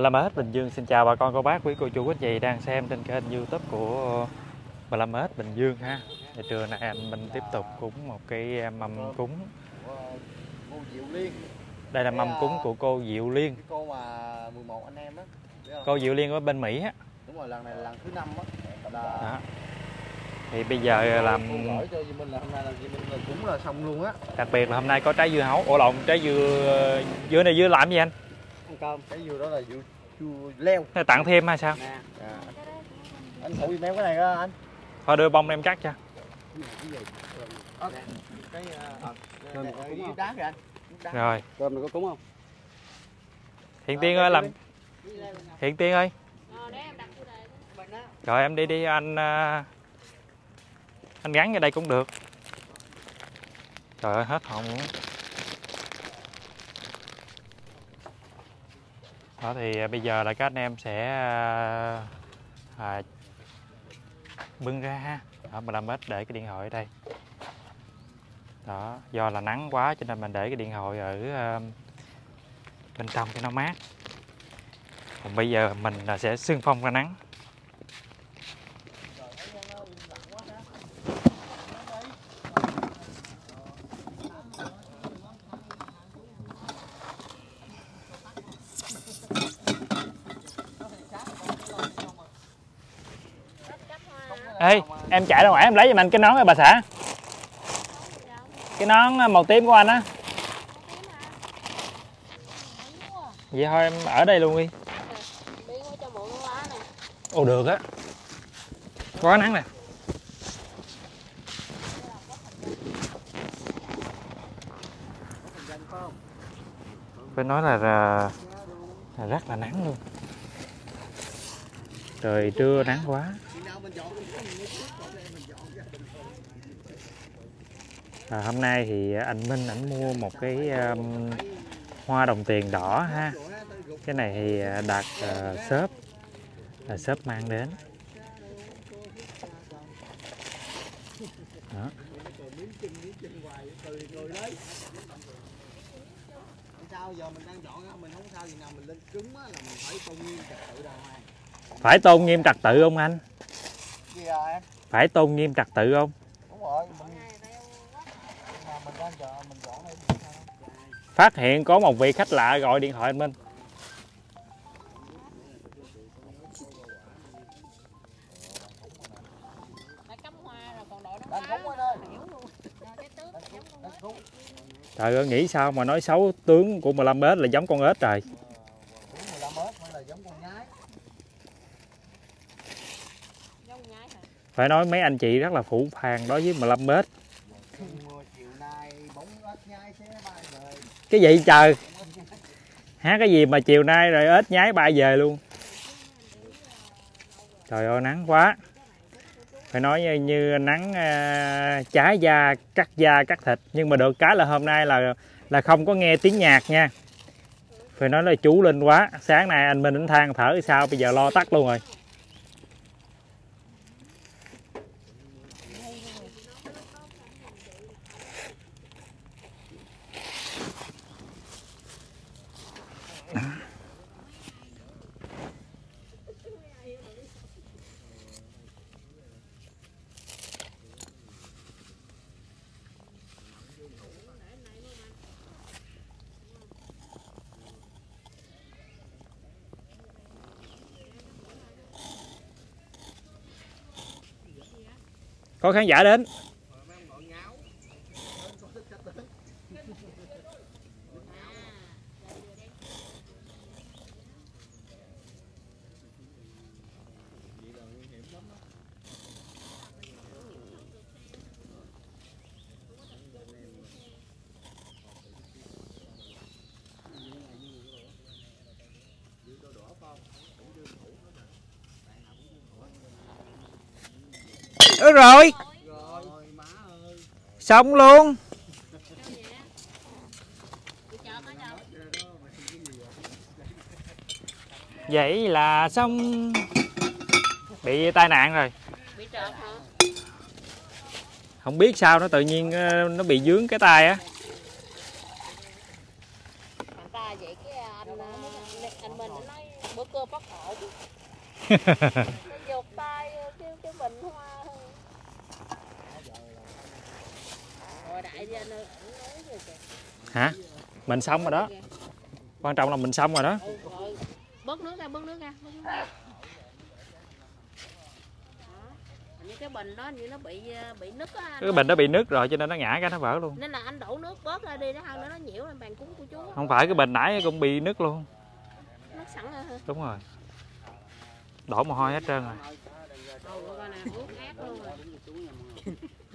Lam Ếch Bình Dương. Xin chào bà con cô bác quý cô chú quý anh chị đang xem trên kênh youtube của Lam Ếch Bình Dương ha. Và trưa nay anh Minh tiếp tục cúng một cái mâm cúng. Đây là mâm cúng của cô Diệu Liên. Cô mà 11 anh em đó? Cô Diệu Liên ở bên Mỹ á. Đúng rồi lần này là lần thứ năm á. Là Đó. Thì bây giờ làm cúng là xong luôn á. Đặc biệt là hôm nay có trái dưa hấu. Ủa lộn trái dưa dưa này dưa làm gì anh? Cơm. Cái dưa đó là dưa dưa leo. Hay tặng thêm hay sao? nè dạ. anh phụ giùm em cái này đó anh. Thôi đưa bông em cắt cho. Cái gì Ờ, cái ờ, ờ, đá kìa anh. Rồi. Cơm này có cúng không? Hiện Tiên ơi làm Hiện Tiên ơi. Rồi em đi đi anh à, Anh gắn vào đây cũng được. Trời ơi hết hồn luôn Đó thì à, bây giờ là các anh em sẽ à, à bưng ra ha. Đó, mình làm ít để cái điện thoại ở đây. Đó, do là nắng quá cho nên mình để cái điện thoại ở uh, bên trong cho nó mát. Còn bây giờ mình là sẽ xương phong ra nắng. Ê, em chạy ra ngoài em lấy giùm anh cái nón này bà xã. Cái nón à, màu tím của anh á. Vậy thôi em ở đây luôn đi. Ồ được á. Có nắng nè. Phải nói là, là, là rất là nắng luôn. Trời trưa nắng quá à, Hôm nay thì anh Minh ảnh mua một cái um, hoa đồng tiền đỏ ha. Cái này thì à, đặt uh, shop là shop mang đến. Đó. phải tôn nghiêm trật tự không anh? Phải tôn nghiêm trật tự không? Đúng rồi mình mà mình đang chờ mình dọn đây. Phát hiện có một vị khách lạ gọi điện thoại anh Minh. Trời ơi nghĩ sao mà nói xấu tướng của 15 ếch là giống con ếch trời cúng 15 mét hay là giống con nhái phải nói mấy anh chị rất là phụ phàng đối với 15 mét cái gì trời? Hát cái gì mà chiều nay rồi ếch nhái bay về luôn? Trời ơi nắng quá. Phải nói như, như nắng à, cháy da cắt da cắt thịt. Nhưng mà được cái là hôm nay là là không có nghe tiếng nhạc nha. Phải nói là chú linh quá. Sáng nay anh minh anh than thở sao bây giờ lo tắt luôn rồi. Có khán giả đến. Ôi rồi. Xong luôn. Vậy là xong. Bị tai nạn rồi. Bị trợn hả Không biết sao nó tự nhiên ờ, nó bị dướng cái tay á. Bữa cơm bắt ổn tay kêu cái bình hoa thôi rồi đại gia nơi ổng nói rồi kìa hả? Mình xong rồi đó. Quan trọng là mình xong rồi đó. Ừ, bớt nước ra bớt nước ra. Ra Đó. Cái bình đó như nó bị bị nứt á anh cái bình nó bị nứt rồi cho nên nó ngã cái nó vỡ luôn. Nên là anh đổ nước bớt ra đi nó hơn nữa nó nhiễu lên bàn cúng của chú. Không phải cái bình nãy cũng bị nứt luôn. Nó sẵn rồi hả? Đúng rồi. Đổ mồ hôi hết trơn rồi.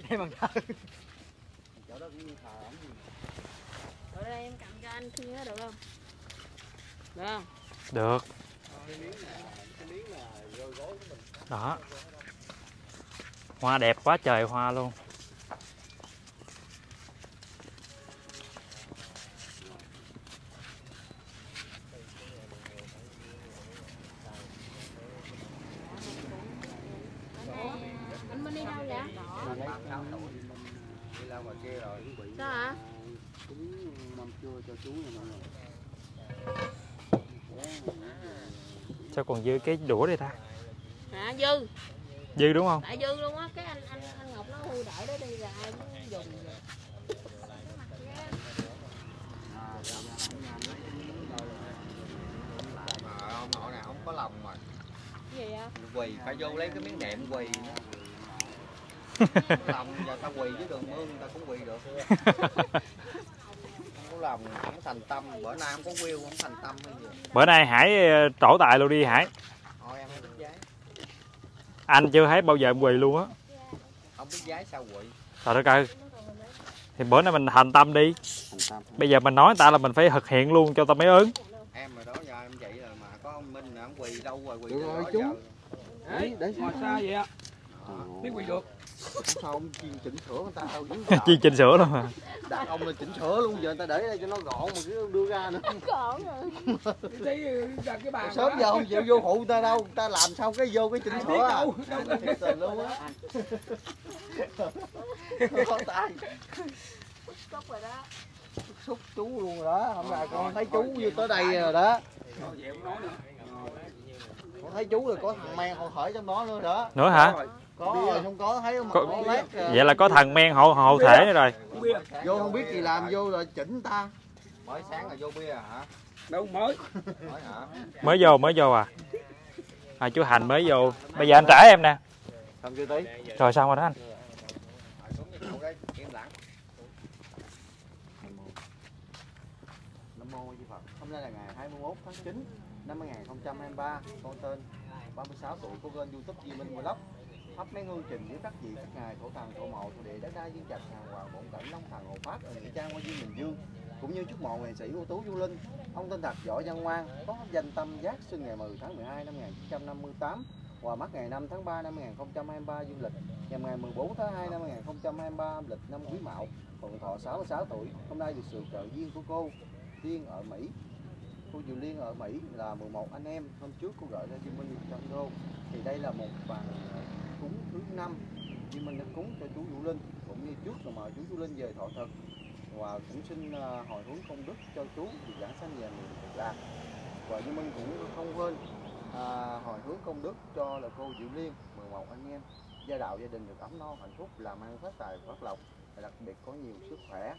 Đây bằng thơ. ở đây anh kia được không? Được không? Được. Đó. Hoa đẹp quá trời hoa luôn. Anh Minh đi đâu vậy? Đi ra ngoài kia rồi. sao hả Cúng mâm chua cho chú nè mọi người. sao còn dư cái đũa đây ta hả dư dư đúng không tại dư luôn á cái anh anh anh ngọc nó hư đợi đó đi là ai cũng dùng này có lòng mà. cái gì vậy Quỳ phải vô lấy cái miếng đệm quỳ nữa. lòng giờ ta quỳ với đường mương ta cũng quỳ được. Không có lòng, không thành tâm. Bữa nay không có view, không thành tâm hay gì. bữa nay hải ờ, trổ tài luôn đi hải Thôi em không biết giấy. anh chưa thấy bao giờ em quỳ luôn á Không biết giấy sao quỳ. trời đất ơi thì bữa nay mình thành tâm đi Thành tâm. bây giờ mình nói người ta là mình phải thực hiện luôn cho tao mới ớn Em rồi đó giờ em vậy rồi mà có ông Minh nè, ông quỳ đâu rồi quỳ Được rồi, chú. Đấy, đấy Ngồi xa vậy ạ? Biết quỳ được. sao ông chỉnh chỉnh sửa người ta đâu chỉnh sửa luôn à đặt ông là chỉnh sửa luôn giờ người ta để đây cho nó gọn mà cứ đưa ra nữa. Còn rồi. Ra cái bàn sớm giờ không chịu vô phụ người ta đâu người ta làm xong cái vô cái chỉnh sửa à? đâu. thiệt tình luôn á. Có tay. Tốt rồi đó. Xúc chú luôn rồi đó hôm nay con thấy chú vô tới đây rồi đó. Con thấy chú rồi có thằng men còn khởi trong đó nữa đó. Nữa hả có rồi không có thấy mà Có- con lát à. vậy là có thằng men hộ hộ thể nữa rồi. Vô không biết gì làm vô rồi chỉnh ta. Mới sáng là vô bia hả? Đâu mới. mới hả? Mới vô mới vô à? À chú hành mới vô. Bây giờ anh trả em nè. Xong chưa tí? Rồi xong rồi đó anh. Hôm nay là ngày 21 tháng 9 năm 2023. Con tên 36 tuổi của kênh YouTube Di Minh Vlog. Thắp mấy hương trình với các vị các ngài thổ thần thổ mộ thổ địa đất đai viên trạch hàng hoàng bổn cảnh long thần hộ pháp ở nghĩa trang qua viên bình dương cũng như chúc mộ nghệ sĩ ưu tú du linh ông tên thật võ văn ngoan có danh tâm giác sinh ngày 10 tháng 12 năm 1958 và mất ngày 5 tháng 3 năm 2023 dương lịch Ngày ngày 14 tháng 2 năm 2023 âm lịch năm Quý Mão, Phượng Thọ 66 tuổi. Hôm nay được sự trợ duyên của cô Liên ở Mỹ. Cô Diệu Liên ở Mỹ là 11 anh em. Hôm trước cô gửi ra Duy Minh 100 đô. Thì đây là một phần cúng thứ năm. Thì mình đã cúng cho chú Vũ Linh cũng như trước rồi mời chú Vũ Linh về thọ thực. Và cũng xin à, hồi hướng công đức cho chú thì giảng sanh về miền Cực Lạc và như mình cũng không quên à, hồi hướng công đức cho là cô Diệu Liên 11 anh em gia đạo gia đình được ấm no hạnh phúc làm ăn phát tài phát lộc và đặc biệt có nhiều sức khỏe.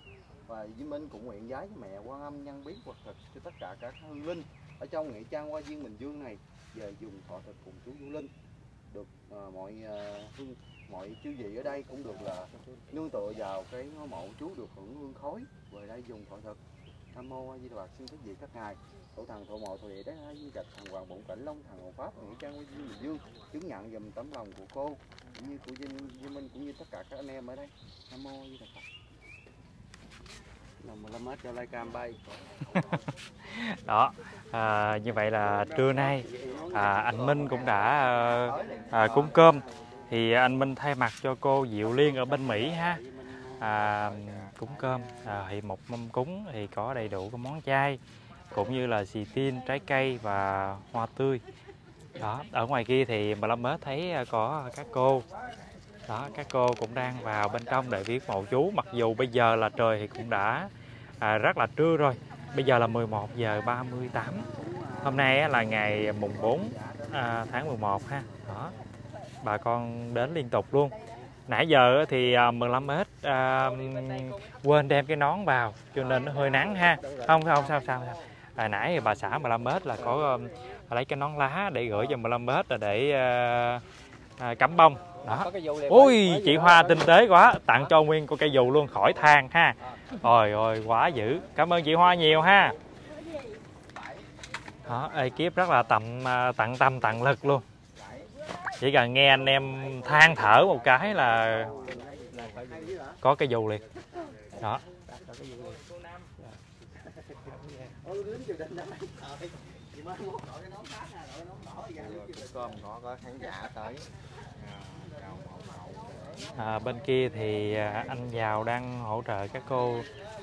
Và Duy Minh cũng nguyện giái với mẹ quan âm nhân biến vật thực cho tất cả các hương linh ở trong nghĩa trang hoa viên Bình Dương này về dùng thọ thực cùng chú Vũ Linh được uh, mọi uh, mọi chư vị ở đây cũng được là nương tựa vào cái ngôi mộ chú được hưởng hương khói. Về đây dùng thọ thực Nam mô Di Đà Phật xin các vị các ngài. Tổ thần thổ mộ thổ địa đấy hai di trạch thần hoàng bổn cảnh long thần hộ pháp nghĩa trang quý vị Dương chứng nhận dùm tấm lòng của cô cũng như của dân dân Minh cũng như tất cả các anh em ở đây. Nam mô Di Đà Phật. Nam mô cho cam bay. Đó à, như vậy là trưa nay à, anh Minh cũng đã à, à, cúng cơm. Thì anh Minh thay mặt cho cô Diệu Liên ở bên Mỹ ha. À, cúng cơm à, thì một mâm cúng thì có đầy đủ các món chay cũng như là xì tin trái cây và hoa tươi. Đó ở ngoài kia thì mà lâm mới thấy à, có các cô đó các cô cũng đang vào bên trong để viết mẫu chú. Mặc dù bây giờ là trời thì cũng đã à, rất là trưa rồi. Bây giờ là 11 giờ 38 hôm nay là ngày mùng 4 à, tháng 11 ha. Đó bà con đến liên tục luôn. Nãy giờ thì à, 15 mét à, quên đem cái nón vào cho nên nó hơi nắng ha. Không không sao sao, sao. À, nãy thì bà xã 15 mét là có um, lấy cái nón lá để gửi cho 15 mét là để à, à, cắm bông đó. Ui chị Hoa tinh tế quá tặng cho nguyên con cây dù luôn khỏi than ha. Ôi ôi quá dữ. Cảm ơn chị Hoa nhiều ha. Đó ekip rất là tầm à, tận tâm tận lực luôn. Chỉ cần nghe anh em than thở một cái là có cái dù liền. Đó. Cơm có có khán giả tới à, bên kia thì à, anh giàu đang hỗ trợ các cô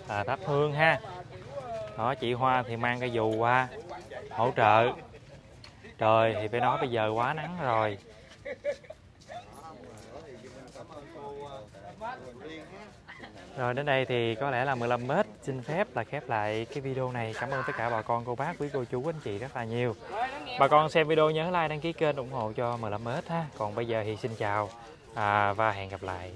à, thắp hương ha đó chị Hoa thì mang cái dù qua hỗ trợ trời thì phải nói bây giờ quá nắng rồi Rồi đến đây thì có lẽ là 15 mét xin phép là khép lại cái video này. Cảm ơn tất cả bà con, cô bác, quý cô chú, anh chị rất là nhiều. Bà con xem video nhớ like, đăng ký kênh ủng hộ cho 15 mét ha. Còn bây giờ thì xin chào à, và hẹn gặp lại.